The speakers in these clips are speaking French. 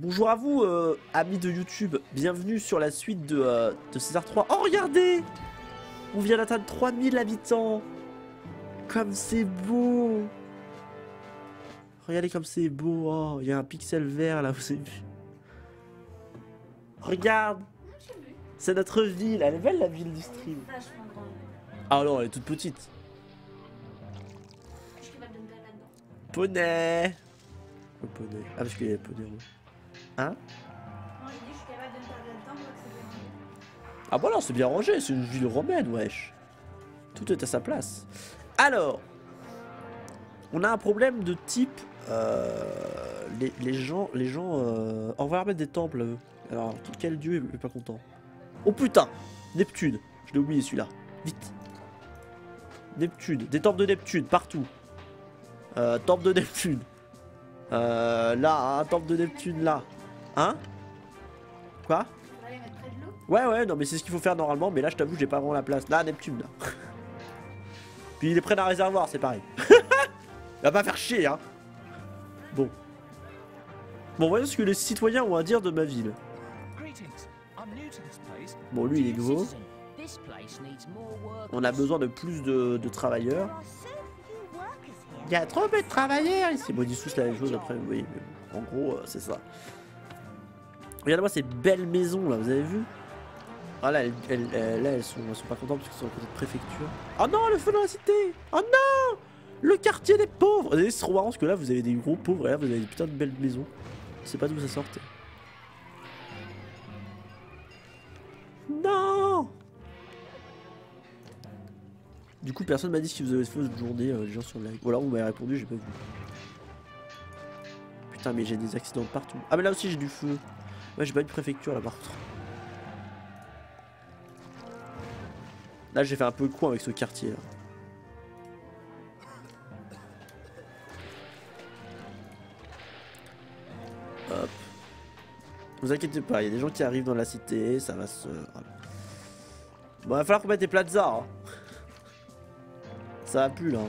Bonjour à vous, euh, amis de YouTube. Bienvenue sur la suite de, euh, César 3. Oh, regardez On vient d'atteindre 3000 habitants. Comme c'est beau Regardez comme c'est beau. Oh, il y a un pixel vert là, vous avez vu Regarde C'est notre ville. Elle est belle la ville du stream. Ah non, elle est toute petite. Poney Oh, poney. Ah, parce qu'il y a poney rouge. Hein Moi, j'ai dit, je suis capable de me perdre là-dedans, moi, c'est bien. Ah voilà, c'est bien rangé, c'est une ville romaine, wesh. Tout est à sa place. Alors, on a un problème de type... euh, les, les gens... Les gens euh, on va remettre des temples. Alors, quel dieu est pas content? Oh putain Neptune Je l'ai oublié celui-là. Vite Neptune. Des temples de Neptune, partout. Euh, temple de Neptune. Euh, là, un temple de Neptune, là. Hein? Quoi? Faudrait les mettre près de l'eau. Ouais, ouais, non, mais c'est ce qu'il faut faire normalement, mais là, je t'avoue, j'ai pas vraiment la place. Là, Neptune, là. Puis il est près d'un réservoir, c'est pareil. il va pas faire chier, hein. Bon. Bon, voyons ce que les citoyens ont à dire de ma ville. Bon, lui, il est nouveau. On a besoin de plus de, de travailleurs. Il y a trop peu de travailleurs ici. Bon, ils disent tous la même chose après, vous voyez. mais en gros, euh, c'est ça. Regardez-moi ces belles maisons là, vous avez vu? Ah là, elles, elles- là, elles sont, sont pas contentes parce qu'elles sont à côté de préfecture. Oh non, le feu dans la cité Oh non Le quartier des pauvres Vous savez, C'est trop marrant parce que là, vous avez des gros pauvres et là, vous avez des putains de belles maisons. Je sais pas d'où ça sortait. Non Du coup, personne m'a dit ce qu'ils faisaient cette journée, euh, les gens sur le live. Ou alors, vous m'avez répondu, j'ai pas vu. Putain, mais j'ai des accidents de partout. Ah, mais là aussi, j'ai du feu. Ouais, j'ai pas eu de préfecture là par contre. Là, j'ai fait un peu le coin avec ce quartier là. Hop. Vous inquiétez pas, il y a des gens qui arrivent dans la cité, ça va se. Bon, va falloir qu'on mette des plazas. hein. Ça va plus là.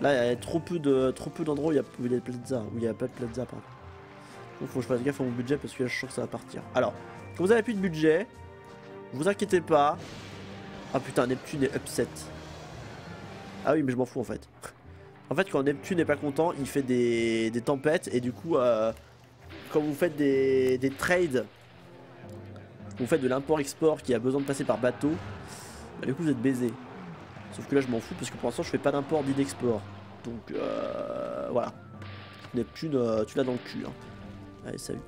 Là, il y a trop peu de trop peu d'endroits où il y a, il des plazas, où il y a pas de plaza pardon. Donc faut que je fasse gaffe à mon budget parce que là je sens que ça va partir. Alors, quand vous avez plus de budget, vous inquiétez pas. Ah putain, Neptune est upset. Ah oui, mais je m'en fous en fait. En fait, quand Neptune n'est pas content, il fait des, des tempêtes et du coup, euh, quand vous faites des, des trades, vous faites de l'import-export qui a besoin de passer par bateau, bah, du coup vous êtes baisé. Sauf que là je m'en fous parce que pour l'instant je fais pas d'import ni d'export. Donc euh, voilà. Neptune, euh, tu l'as dans le cul. Hein. Allez, salut.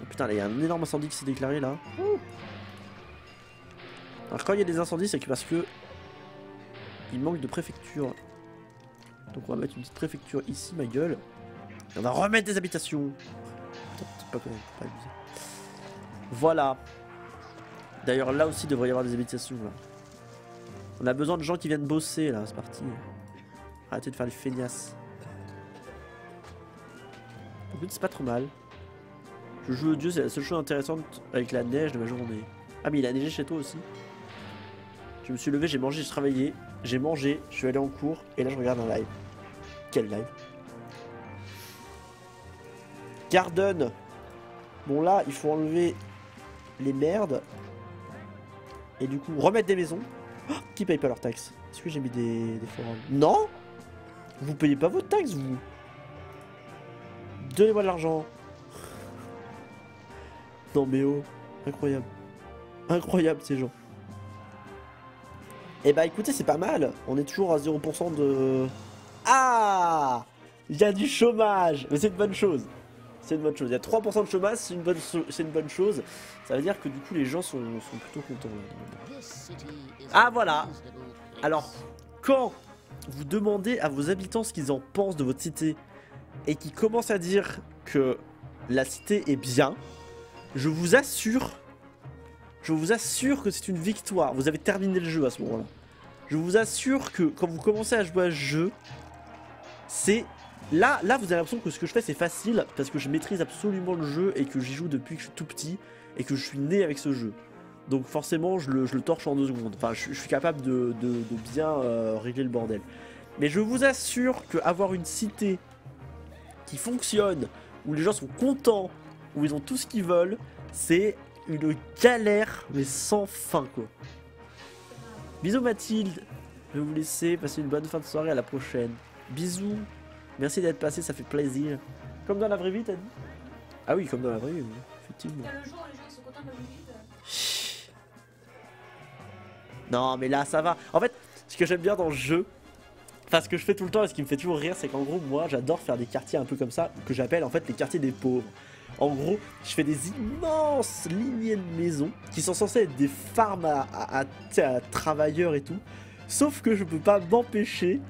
Oh putain, là, il y a un énorme incendie qui s'est déclaré là. Alors quand il y a des incendies, c'est que parce que il manque de préfecture. Donc on va mettre une petite préfecture ici, ma gueule. Et on va remettre des habitations. Pas pas. Voilà. D'ailleurs là aussi il devrait y avoir des habitations. On a besoin de gens qui viennent bosser là, c'est parti. Arrêtez de faire les feignasses. Écoute, c'est pas trop mal. Je joue au dieu, c'est la seule chose intéressante avec la neige de ma journée. Ah, mais il a neigé chez toi aussi. Je me suis levé, j'ai mangé, j'ai travaillé, j'ai mangé, je suis allé en cours, et là je regarde un live. Quel live? Garden Bon là, il faut enlever les merdes. Et du coup, remettre des maisons. Oh, qui paye pas leurs taxes? Est-ce que j'ai mis des, des forums? Non? Vous payez pas vos taxes, vous? Donnez-moi de l'argent. Non mais oh, incroyable. Incroyable ces gens. Eh bah écoutez, c'est pas mal. On est toujours à 0% de... Ah Il y a du chômage Mais c'est une bonne chose. C'est une bonne chose. Il y a 3% de chômage, c'est une, bonne chose. Ça veut dire que du coup les gens sont, plutôt contents. Ah voilà Alors, quand vous demandez à vos habitants ce qu'ils en pensent de votre cité et qu'ils commencent à dire que la cité est bien, je vous assure, je vous assure que c'est une victoire. Vous avez terminé le jeu à ce moment-là. Je vous assure que quand vous commencez à jouer à ce jeu, c'est là, là vous avez l'impression que ce que je fais c'est facile parce que je maîtrise absolument le jeu et que j'y joue depuis que je suis tout petit et que je suis né avec ce jeu. Donc forcément, je le, je le torche en deux secondes. Enfin, je, suis capable de, bien euh, régler le bordel. Mais je vous assure que avoir une cité qui fonctionne, où les gens sont contents, où ils ont tout ce qu'ils veulent, c'est une galère, mais sans fin, quoi. Bisous Mathilde, je vais vous laisser, passer une bonne fin de soirée, à la prochaine. Bisous, merci d'être passé, ça fait plaisir. Comme dans la vraie vie, t'as dit? Ah oui, comme dans la vraie vie, oui, effectivement. T'as le jour, les gens ils sont contents de la visite. Chut. Non, mais là, ça va. En fait, ce que j'aime bien dans le jeu, enfin, ce que je fais tout le temps et ce qui me fait toujours rire, c'est qu'en gros, moi, j'adore faire des quartiers un peu comme ça, que j'appelle en fait les quartiers des pauvres. En gros, je fais des immenses lignées de maisons qui sont censées être des farms à, travailleurs et tout. Sauf que je peux pas m'empêcher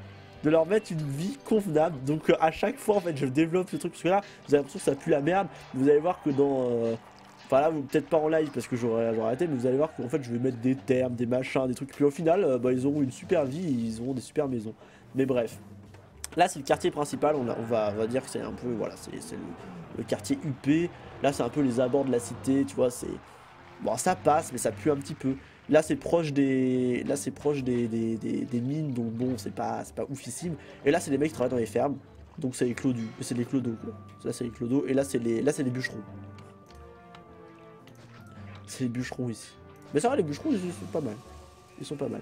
de leur mettre une vie convenable. Donc euh, à chaque fois, en fait, je développe ce truc. Parce que là, vous avez l'impression que ça pue la merde. Vous allez voir que dans... euh, Enfin là, vous- peut-être pas en live parce que j'aurais j'aurais arrêté, mais vous allez voir qu'en fait je vais mettre des termes, des machins, des trucs. Puis au final, euh, bah, ils auront une super vie, ils auront des super maisons. Mais bref. Là, c'est le quartier principal, on, va, dire que c'est un peu, voilà, c'est le, quartier UP. Là, c'est un peu les abords de la cité, tu vois, c'est... Bon, ça passe, mais ça pue un petit peu. Là, c'est proche des... Là, c'est proche des, des, des- des mines, donc bon, c'est pas, pas oufissime. Et là, c'est les mecs qui travaillent dans les fermes, donc c'est les clodus, c'est les clodos, quoi. Là, c'est les clodos, et là, c'est les, les bûcherons. C'est les bûcherons ici. Mais ça va, les bûcherons, ils sont pas mal. Ils sont pas mal.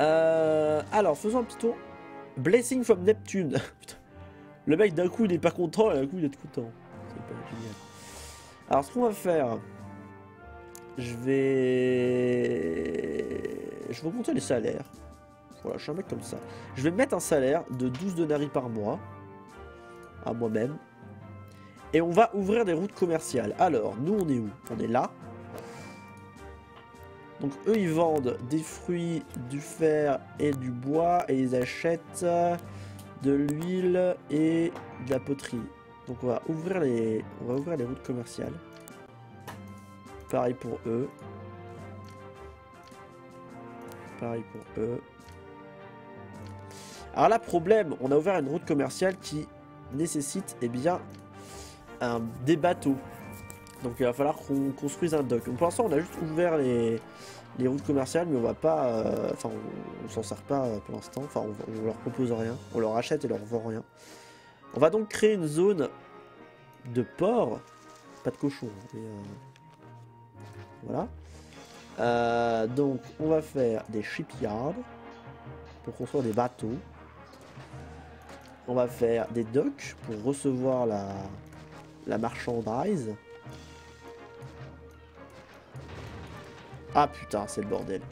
Euh, alors, faisons un petit tour. Blessing from Neptune. Le mec, d'un coup, il est pas content, et d'un coup, il est content. Alors, ce qu'on va faire... Je vais... Je vais augmenter les salaires. Voilà, je suis un mec comme ça. Je vais mettre un salaire de 12 denarii par mois. À moi-même. Et on va ouvrir des routes commerciales. Alors, nous, on est où? On est là. Donc, eux, ils vendent des fruits, du fer et du bois. Et ils achètent de l'huile et de la poterie. Donc, on va ouvrir les, routes commerciales. Pareil pour eux. Pareil pour eux. Alors là, problème, on a ouvert une route commerciale qui nécessite, eh bien, des bateaux. Donc il va falloir qu'on construise un dock. Pour l'instant, on a juste ouvert les, routes commerciales, mais on va pas. euh, on, s'en sert pas euh, pour l'instant. Enfin, on, leur propose rien. On leur achète et leur vend rien. On va donc créer une zone de port. Pas de cochon, hein, euh, voilà. Donc, on va faire des shipyards pour construire des bateaux. On va faire des docks pour recevoir la marchandise. Ah putain, c'est le bordel.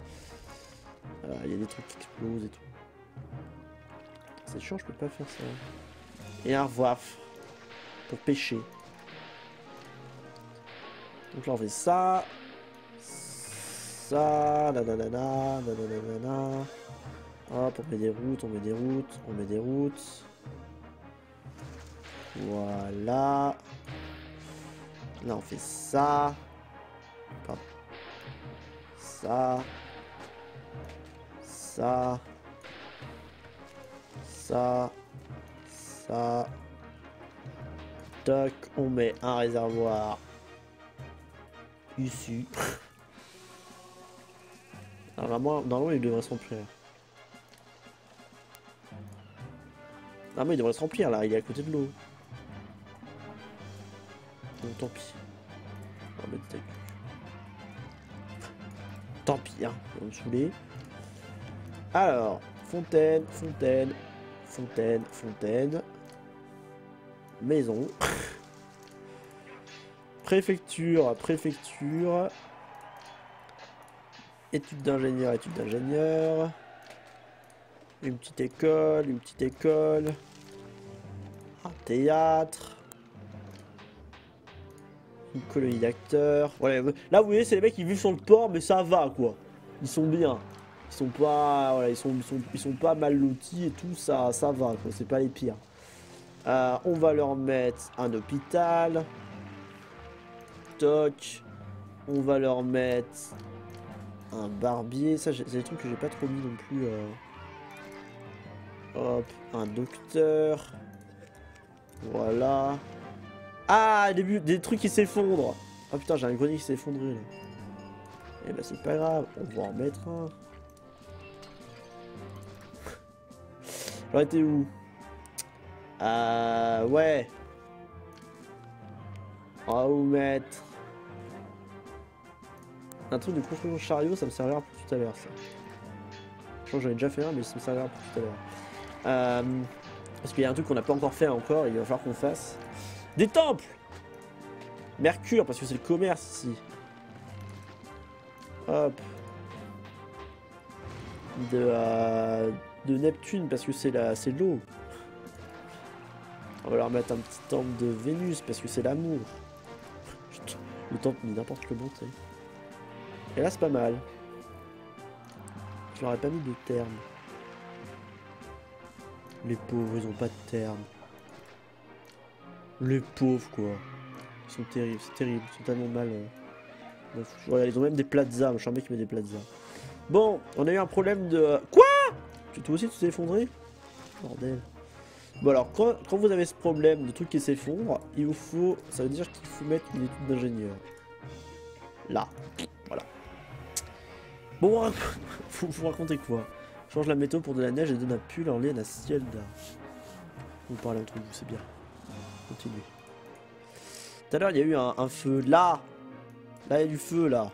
Euh, Il y a des trucs qui explosent et tout. C'est chiant, je peux pas faire ça. Et un voif pour pêcher. Donc là on fait ça. Ça. Hop, on met des routes, on met des routes, on met des routes. Voilà. Là on fait ça. Pardon. Ça. Ça. Ça. Ça. Toc, on met un réservoir ici. Alors normalement, normalement il devrait se remplir. Normalement il devrait se remplir là, il est à côté de l'eau. Bon tant pis. On va mettre ta. Tant pis, hein, on me saouler. Alors, fontaine, fontaine, fontaine, fontaine. Maison. préfecture, préfecture. Études d'ingénieur, études d'ingénieur. Une petite école, une petite école. Un théâtre. Colonie d'acteurs. Ouais, là, vous voyez, c'est les mecs qui vivent sur le port, mais ça va, quoi. Ils sont bien. Ils sont pas, voilà, ils sont, ils sont, pas mal lotis et tout, ça, ça va, quoi. C'est pas les pires. Euh, on va leur mettre un hôpital. Toc. On va leur mettre un barbier. Ça, c'est des trucs que j'ai pas trop mis non plus. euh. Hop, un docteur. Voilà. Ah, des, des trucs qui s'effondrent. Ah putain, j'ai un grenier qui s'est effondré là. Eh ben c'est pas grave, on va en mettre un. J'aurais été où? Euh, ouais. On va vous mettre... Un truc de construction chariot, ça me servira pour tout à l'heure, ça. Je pense que j'en ai déjà fait un, mais ça me servira pour tout à l'heure. Euh, parce qu'il y a un truc qu'on n'a pas encore fait encore, il va falloir qu'on fasse. Des temples Mercure, parce que c'est le commerce ici. Hop. De, de Neptune, parce que c'est l'eau. On va leur mettre un petit temple de Vénus, parce que c'est l'amour. Le temple, n'importe comment. Et là, c'est pas mal. Je leur ai pas mis de terme. Les pauvres, ils ont pas de terme. Les pauvres, quoi. Ils sont terribles, c'est terrible. Ils sont tellement mal. euh, ils ont même des plazas. Je suis un mec qui met des plazas. Bon, on a eu un problème de. Quoi? Tu toi aussi, tu t'es effondré? Bordel. Bon, alors, quand, quand vous avez ce problème de truc qui s'effondre, il vous faut. Ça veut dire qu'il faut mettre une étude d'ingénieur. Là. Voilà. Bon, vous, vous racontez quoi? Change la météo pour de la neige et donne un pull en laine à ciel d'art. Vous parlez entre vous, c'est bien. Continuez. Tout à l'heure, il y a eu un, un feu. Là Là, il y a du feu, là.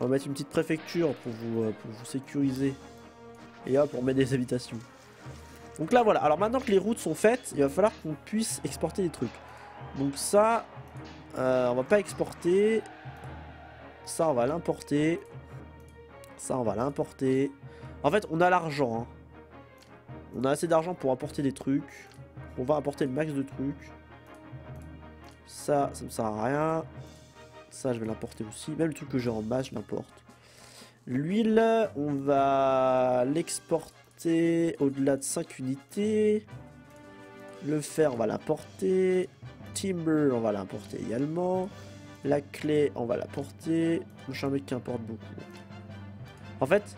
On va mettre une petite préfecture pour vous, euh, pour vous sécuriser. Et hop, on met des habitations. Donc là, voilà. Alors maintenant que les routes sont faites, il va falloir qu'on puisse exporter des trucs. Donc ça, euh, on va pas exporter. Ça, on va l'importer. Ça, on va l'importer. En fait, on a l'argent. hein. On a assez d'argent pour apporter des trucs. On va apporter le max de trucs. Ça, ça me sert à rien. Ça, je vais l'importer aussi. Même le truc que j'ai en masse, je l'importe. L'huile, on va l'exporter au-delà de 5 unités. Le fer, on va l'importer. Timber, on va l'importer également. La clé, on va l'apporter. Je suis un mec qui importe beaucoup. En fait,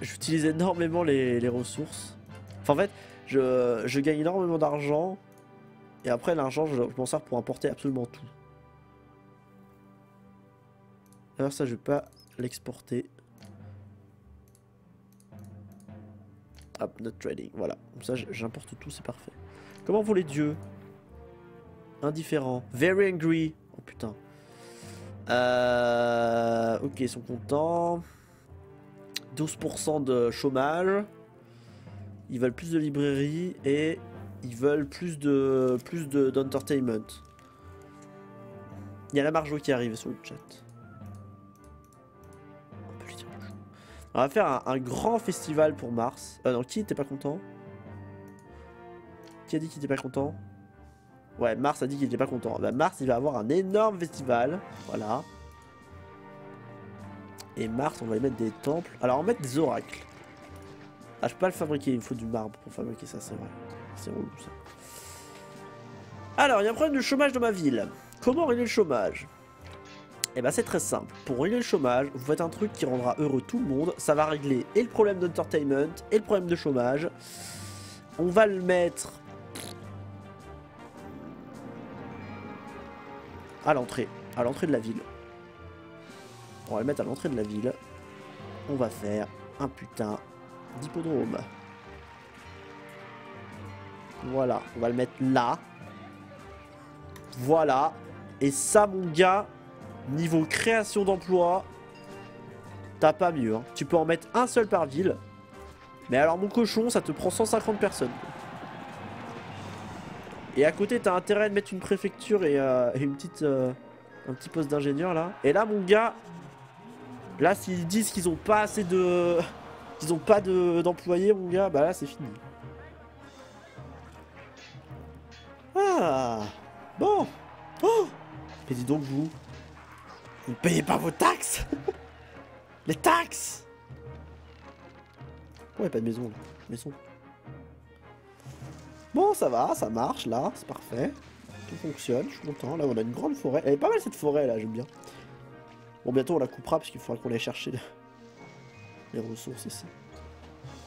j'utilise énormément les ressources. Enfin, en fait, je, je gagne énormément d'argent. Et après, l'argent, je, je m'en sers pour importer absolument tout. Alors ça, je vais pas l'exporter. Hop, not trading. Voilà. Comme ça, j'importe tout, c'est parfait. Comment vont les dieux? Indifférent. Very angry. Oh putain. Euh... Ok, ils sont contents. 12% de chômage. Ils veulent plus de librairies et ils veulent plus de plus de d'entertainment. Il y a la Marjo qui arrive sur le chat. On. On va faire un, grand festival pour Mars. Euh, non, qui était pas content? Qui a dit qu'il était pas content? Ouais, Mars a dit qu'il était pas content. Bah, Mars, il va avoir un énorme festival. Voilà. Et Mars, on va y mettre des temples. Alors, on va mettre des oracles. Ah, je peux pas le fabriquer, il me faut du marbre pour fabriquer ça, c'est vrai. C'est relou ça. Alors, il y a un problème de chômage dans ma ville. Comment régler le chômage? Eh ben, c'est très simple. Pour régler le chômage, vous faites un truc qui rendra heureux tout le monde. Ça va régler et le problème d'entertainment et le problème de chômage. On va le mettre à l'entrée, à l'entrée de la ville. On va le mettre à l'entrée de la ville. On va faire un putain d'hippodrome. Voilà, on va le mettre là. Voilà. Et ça, mon gars, niveau création d'emplois, t'as pas mieux. hein. Tu peux en mettre un seul par ville. Mais alors, mon cochon, ça te prend 150 personnes. Et à côté, t'as intérêt de mettre une préfecture et, euh, une petite, euh, un petit poste d'ingénieur là. Et là, mon gars, là, s'ils disent qu'ils ont pas assez de, qu'ils ont pas de d'employés, mon gars, bah là, c'est fini. Ah, bon. Oh, mais dis donc vous, vous ne payez pas vos taxes Les taxes Ouais, pas de maison là. Maison. Bon, ça va, ça marche là, c'est parfait. Tout fonctionne, je suis content. Là, on a une grande forêt. Elle est pas mal cette forêt là, j'aime bien. Bon, bientôt on la coupera parce qu'il faudra qu'on aille chercher les ressources ici.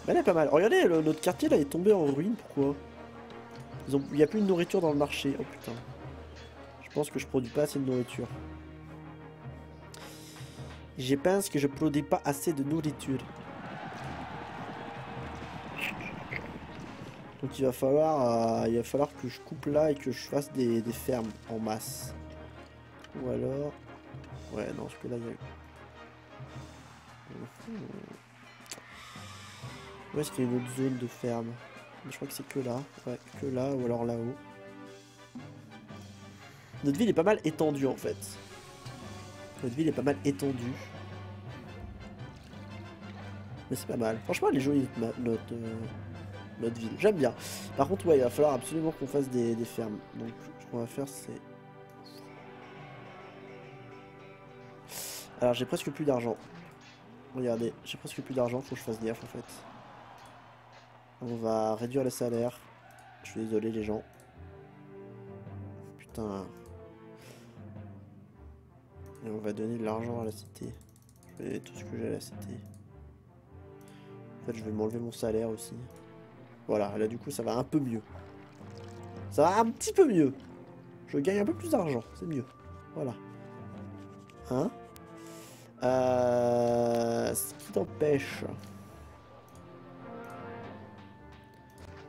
Mais elle est pas mal. Regardez, le- notre quartier là est tombé en ruine, pourquoi? Il n'y a plus de nourriture dans le marché. Oh putain. Je pense que je produis pas assez de nourriture. Je pense que je produis pas assez de nourriture. Donc il va falloir, euh, il va falloir que je coupe là et que je fasse des, fermes en masse. Ou alors, ouais non, parce que là il. Mhm. Où est-ce qu'il y a une autre zone de ferme Je crois que c'est que là, ouais, que là ou alors là-haut. Notre ville est pas mal étendue en fait. Notre ville est pas mal étendue. Mais c'est pas mal. Franchement, elle est jolie notre, notre, euh, ville. J'aime bien. Par contre, ouais, il va falloir absolument qu'on fasse des fermes. Donc, ce qu'on va faire, c'est... Alors, j'ai presque plus d'argent. Regardez, j'ai presque plus d'argent. Faut que je fasse gaffe, en fait. On va réduire le salaire. Je suis désolé, les gens. Putain. Et on va donner de l'argent à la cité. Je vais tout ce que j'ai à la cité. En fait, je vais m'enlever mon salaire aussi. Voilà, là du coup, ça va un peu mieux. Ça va un petit peu mieux. Je gagne un peu plus d'argent, c'est mieux. Voilà. Hein? Euh, Ce qui t'empêche.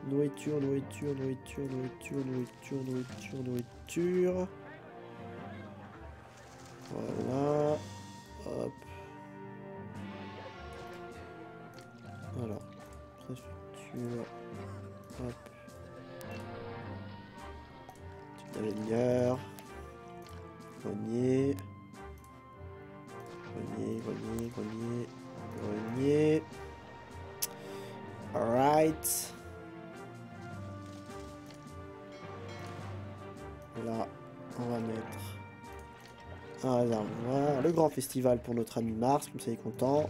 Nourriture, nourriture, nourriture, nourriture, nourriture, nourriture, nourriture. Voilà. Hop. Alors. Préfecture. Hop. Petit ingénieur. Grenier. Grenier, grenier, grenier. Alright. Là, on va mettre un réservoir. Le grand festival pour notre ami Mars, comme ça il est content.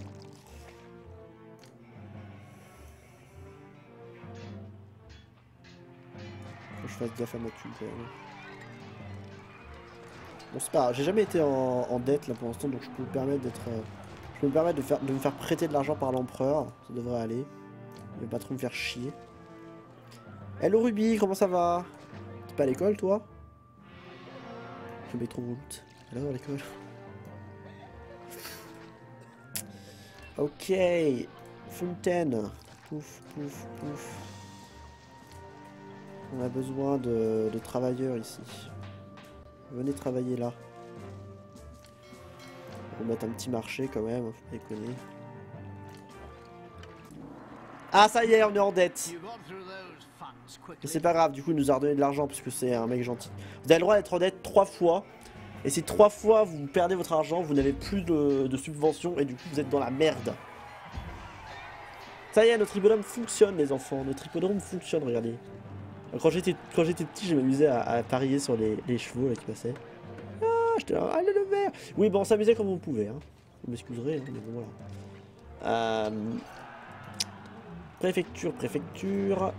Faut que je fasse gaffe à ma même. Bon c'est pas j'ai jamais été en, dette là pour l'instant donc je peux me permettre d'être... euh, je peux me permettre de, faire, de me faire prêter de l'argent par l'empereur, ça devrait aller. Il va pas trop me faire chier. Hello Ruby, comment ça va? T'es pas à l'école toi? Je mets trop route. Alors à l'école Ok, fontaine. Pouf, pouf, pouf. On a besoin de travailleurs ici. Venez travailler là. On va mettre un petit marché quand même, faut pas déconner. Ah ça y est, on est en dette. Mais c'est pas grave, du coup il nous a redonné de l'argent parce que c'est un mec gentil. Vous avez le droit d'être en dette trois fois. Et si trois fois vous perdez votre argent, vous n'avez plus de, de subvention et du coup vous êtes dans la merde. Ça y est, notre hippodrome fonctionne les enfants, notre hippodrome fonctionne, regardez. Quand j'étais petit, je m'amusais à, parier sur les, les chevaux là, qui passaient. Ah, j'étais là, allez le vert Oui, bon, on s'amusait comme on pouvait. Hein. Vous m'excuserez, hein, mais bon, voilà. Euh... Préfecture, préfecture.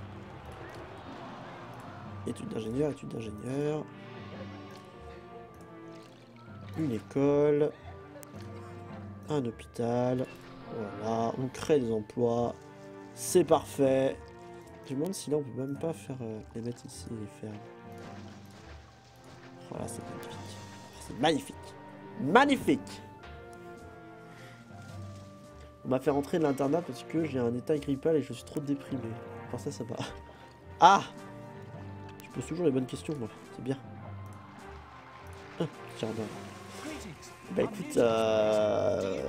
Études d'ingénieur, études d'ingénieur. Une école. Un hôpital. Voilà, on crée des emplois. C'est parfait. Je me demande si là on peut même pas faire euh, les mettre ici, les fermes. Voilà, c'est magnifique. C'est magnifique. Magnifique On m'a fait rentrer de l'internat parce que j'ai un état grippal et je suis trop déprimé. Pour ça, ça va. Ah Je pose toujours les bonnes questions, moi. C'est bien. Ah. Bah écoute, euh...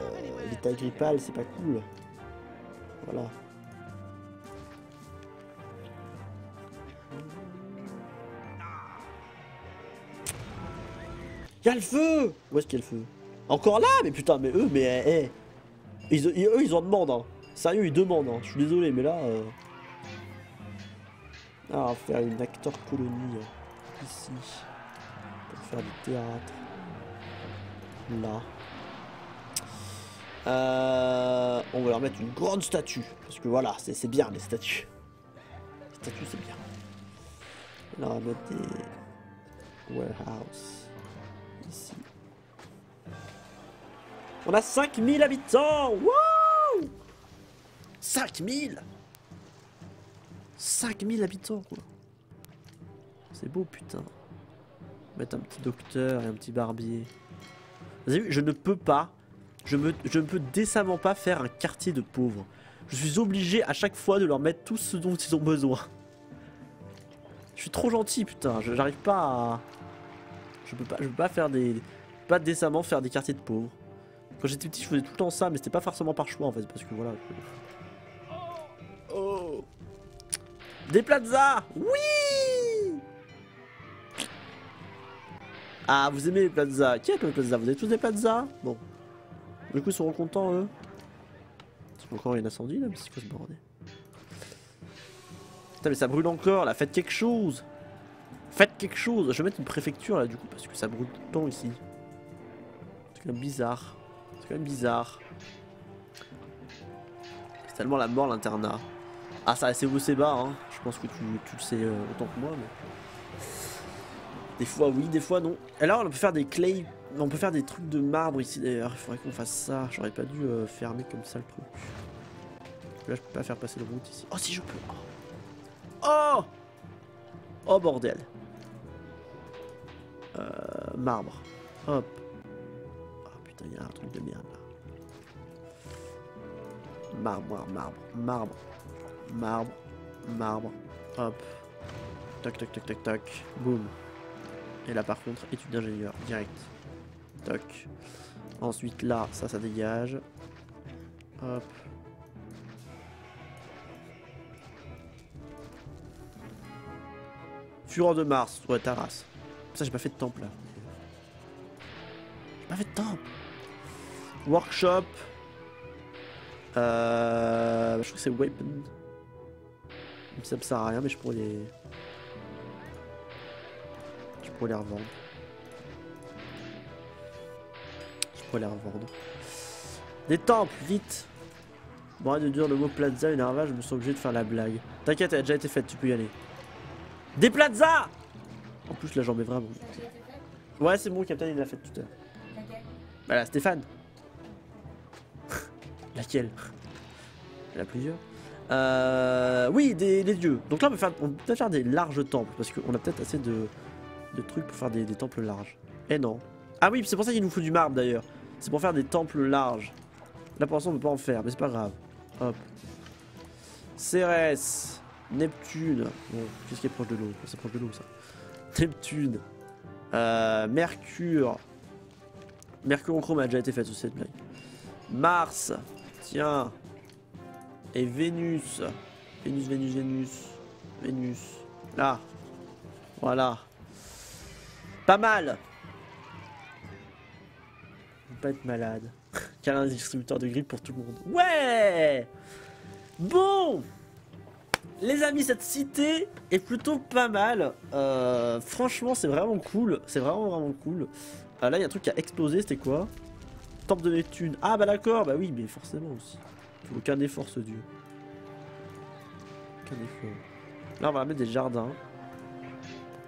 l'état grippal, c'est pas cool. Voilà. Y'a le feu Où est-ce qu'il y a le feu? Encore là Mais putain, mais eux, mais eh, eh. Ils, ils- eux, ils en demandent, hein. Sérieux, ils demandent, hein. Je suis désolé, mais là... euh, Ah, on va faire une acteur colonie, euh, ici. Pour faire du théâtre. Là. Euh, on va leur mettre une grande statue. Parce que voilà, c'est bien, les statues. Les statues, c'est bien. Là, on va mettre des... Warehouse ici. On a 5000 habitants Wow 5000 5000 habitants, quoi. C'est beau, putain. Mettre un petit docteur et un petit barbier. Vous avez vu, je ne peux pas, je, je ne peux décemment pas faire un quartier de pauvres. Je suis obligé à chaque fois de leur mettre tout ce dont ils ont besoin. Je suis trop gentil, putain. J'arrive pas à. Je peux pas, je peux pas faire des. Pas décemment faire des quartiers de pauvres. Quand j'étais petit, je faisais tout le temps ça, mais c'était pas forcément par choix en fait, parce que voilà. Oh Des plazas Oui Ah, vous aimez les plazas Qui a les plazas Vous avez tous des plazas Bon. Du coup, ils sont contents, eux. C'est encore un incendie là, mais c'est quoi ce bordel Putain, mais ça brûle encore là, faites quelque chose Faites quelque chose Je vais mettre une préfecture là, du coup, parce que ça brûle tout le temps ici. C'est quand même bizarre. C'est quand même bizarre. C'est tellement la mort l'internat. Ah, ça c'est c'est bas, hein. Je pense que tu, le sais euh, autant que moi, mais. Des fois oui, des fois non. Et là, on peut faire des clay. On peut faire des trucs de marbre ici d'ailleurs. Il faudrait qu'on fasse ça. J'aurais pas dû euh, fermer comme ça le truc. Là, je peux pas faire passer le route ici. Oh, si je peux. Oh, oh bordel. Euh, marbre. Hop. Ah putain, il y a un truc de merde là. Marbre, marbre, marbre, marbre, marbre. Hop. Tac, tac, tac, tac, tac. Boum. Et là, par contre, étude d'ingénieur, direct. Toc. Ensuite, là, ça, ça dégage. Hop. Fureur de Mars, ouais, ta race. Ça, j'ai pas fait de temple là. J'ai pas fait de temple. Workshop. Euh, je crois que c'est Weapon. Ça me sert à rien, mais je pourrais les. Je pourrais les revendre. Je pourrais les revendre. Des temples, vite Bon, de dire le mot plaza et Narva, je me sens obligé de faire la blague. T'inquiète, elle a déjà été faite, tu peux y aller. Des plazas En plus, là, j'en mets vraiment. Ouais, c'est bon, Captain, il l'a fait tout à l'heure. Laquelle Bah là, Stéphane. Laquelle? Il y en a plusieurs. Euh, oui, des, des dieux. Donc là, on peut, faire, on peut peut-être faire des larges temples, parce qu'on a peut-être assez de, de trucs pour faire des, des temples larges. Eh non. Ah oui, c'est pour ça qu'il nous faut du marbre d'ailleurs. C'est pour faire des temples larges. Là, pour l'instant, on peut pas en faire, mais c'est pas grave. Hop. Cérès. Neptune. Bon, qu'est-ce qui est proche de l'eau? C'est proche de l'eau, ça. Neptune. Euh, Mercure. Mercure en chrome a déjà été faite sur cette blague. Mars, tiens. Et Vénus. Vénus, Vénus, Vénus. Vénus. Là. Voilà. Pas mal. Faut pas être malade. Câlin distributeur de grippe pour tout le monde. Ouais Bon Les amis, cette cité est plutôt pas mal. Euh, franchement, c'est vraiment cool. C'est vraiment, vraiment cool. Ah, là, il y a un truc qui a explosé, c'était quoi? Temple de Neptune. Ah, bah d'accord, bah oui, mais forcément aussi. Faut aucun effort, ce dieu. Aucun effort. Là, on va mettre des jardins.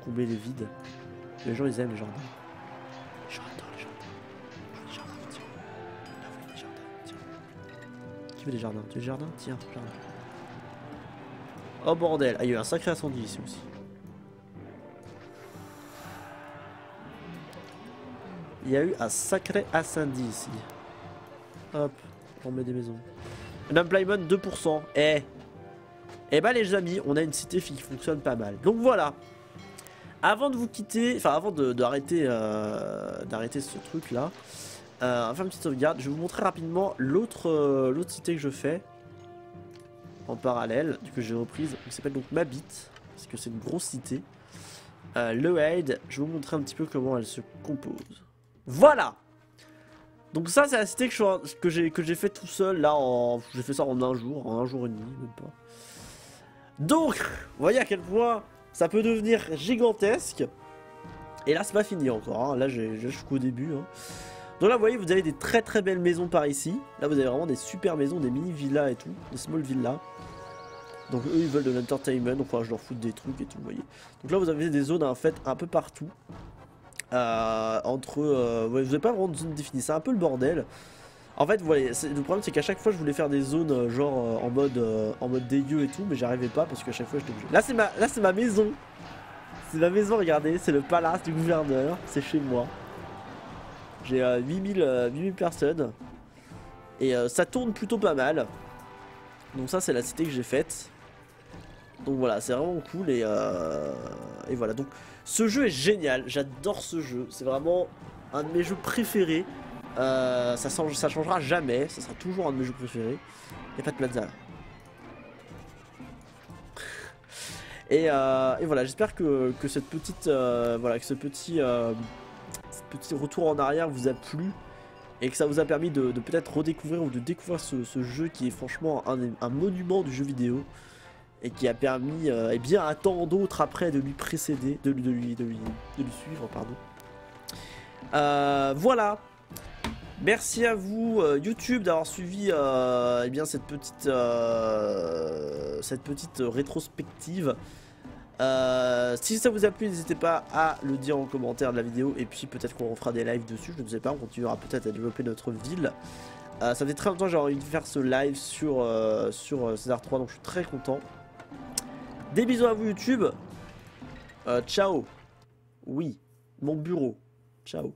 Combler les vides. Les gens, ils aiment les jardins. Les jardins. Je veux des jardins, tiens. Là, vous voulez des jardins, tiens. Qui veut des jardins? Tu veux des jardins? Tiens, jardin. Oh bordel. Ah, il y a eu un sacré incendie ici aussi. Il y a eu un sacré incendie ici. Hop, on met des maisons. Unemployment 2%. Eh Eh bah les amis, on a une cité qui fonctionne pas mal. Donc voilà. Avant de vous quitter, enfin avant d'arrêter euh, d'arrêter ce truc là, euh, on va faire une petite sauvegarde. Je vais vous montrer rapidement l'autre euh, l'autre cité que je fais en parallèle, que j'ai reprise, qui s'appelle donc Mabit, parce que c'est une grosse cité. Euh, le Aid, je vais vous montrer un petit peu comment elle se compose. Voilà Donc ça c'est la cité que je suis j'ai que j'ai fait tout seul là en j'ai fait ça en un jour, en un jour et demi même pas. Donc, vous voyez à quel point ça peut devenir gigantesque. Et là c'est pas fini encore, hein. là j'ai j'ai jusqu'au début. hein. Donc là vous voyez vous avez des très très belles maisons par ici. Là vous avez vraiment des super maisons, des mini villas et tout, des small villas. Donc eux ils veulent de l'entertainment, donc je leur foute des trucs et tout, vous voyez. Donc là vous avez des zones en fait un peu partout. Euh, entre euh, vous n'avez pas vraiment de zone définie, c'est un peu le bordel. En fait, vous voyez, le problème c'est qu'à chaque fois je voulais faire des zones euh, genre euh, en mode en mode dégueu et tout, mais j'arrivais pas parce qu'à chaque fois j'étais obligé. Là c'est ma ma maison. C'est ma maison, regardez, c'est le palace du gouverneur, c'est chez moi. J'ai euh, 8000 euh, 8000 personnes et ça tourne plutôt pas mal. Donc ça c'est la cité que j'ai faite. Donc voilà, c'est vraiment cool et, euh, et voilà. Donc ce jeu est génial, j'adore ce jeu. C'est vraiment un de mes jeux préférés. Euh, ça, change, changera jamais, ça sera toujours un de mes jeux préférés. A pas de plaza là. Et, euh, et voilà, j'espère que, cette petite, voilà, que ce petit, retour en arrière vous a plu et que ça vous a permis de, peut-être redécouvrir ou de découvrir ce, jeu qui est franchement un monument du jeu vidéo et qui a permis, euh, et bien à tant d'autres après de lui précéder, de, lui- de lui, de lui, suivre, pardon. Euh, voilà. Merci à vous euh, YouTube d'avoir suivi eh bien cette petite cette petite rétrospective. Si ça vous a plu, n'hésitez pas à le dire en commentaire de la vidéo et puis peut-être qu'on refera des lives dessus. Je ne sais pas, on continuera peut-être à développer notre ville. Ça fait très longtemps que j'ai envie de faire ce live sur sur César 3 donc je suis très content. Des bisous à vous YouTube. Euh, ciao. Oui, mon bureau. Ciao.